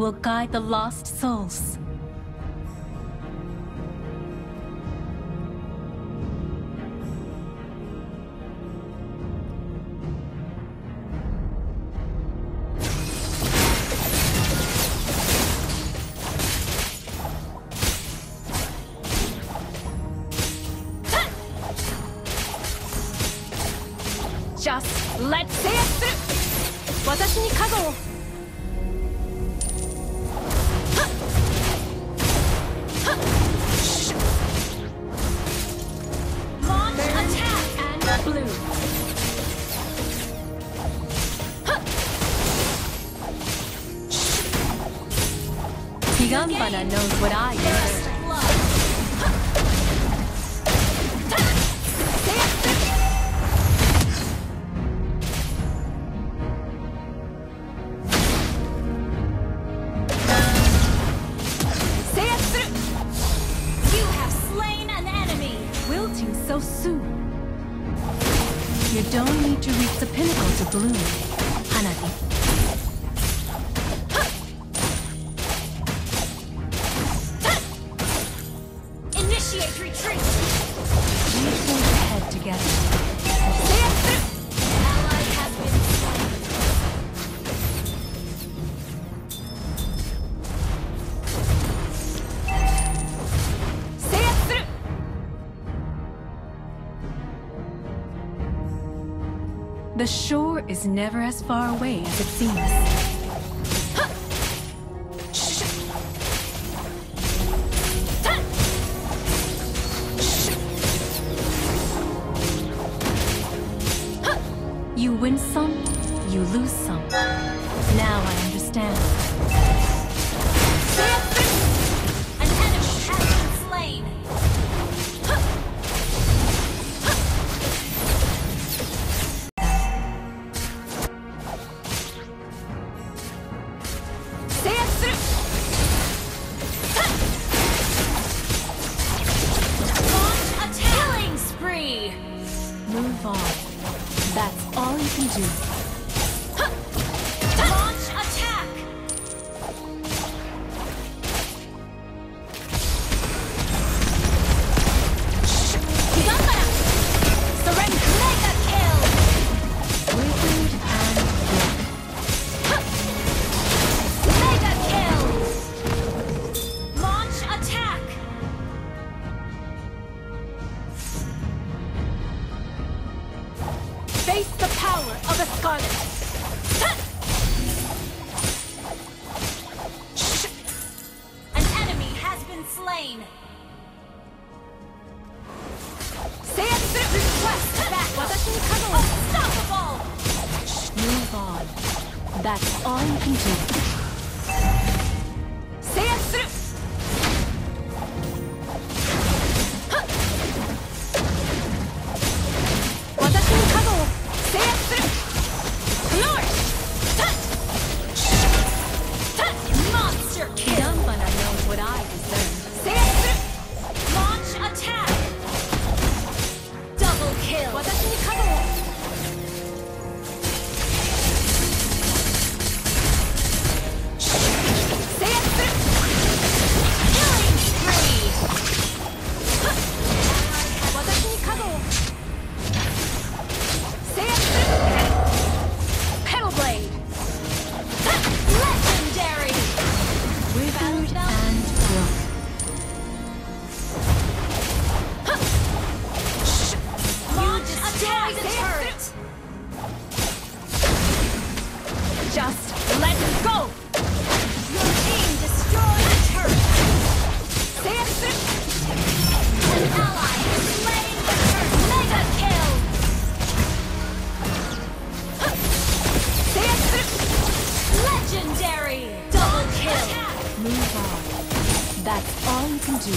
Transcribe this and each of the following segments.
will guide the lost souls. Just let's see Numbana knows what I deserve. so soon. You don't need to reach the pinnacle to bloom, Hanabi. The shore is never as far away as it seems. You win some, you lose some. Now I understand. That's all you can do. been slain. Sanfit request unstoppable. Move on. That's all you can do.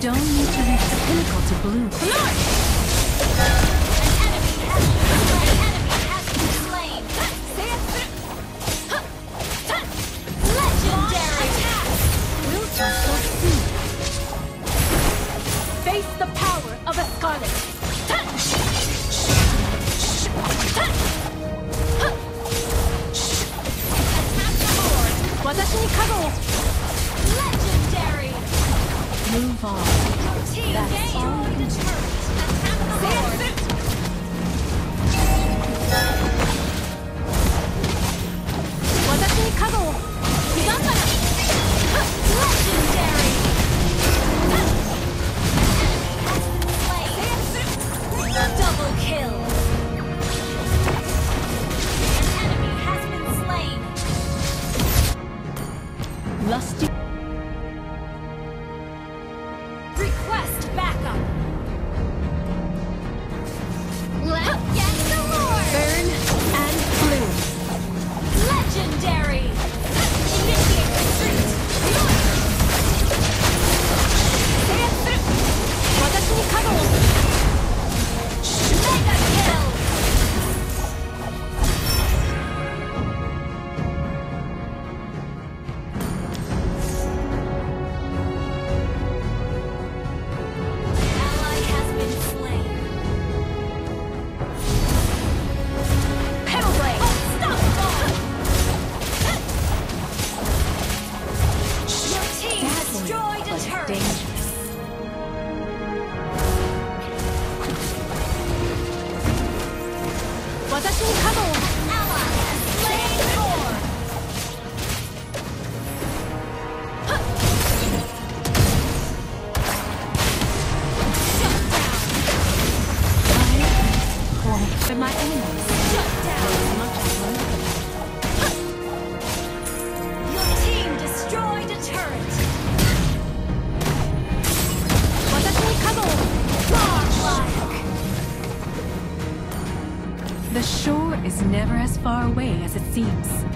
Don't need to reach the pinnacle to bloom. Request backup. Let's get the Lord! Burn and blue. Legendary! Initiate retreat! North! Stand through! 私に角を never as far away as it seems.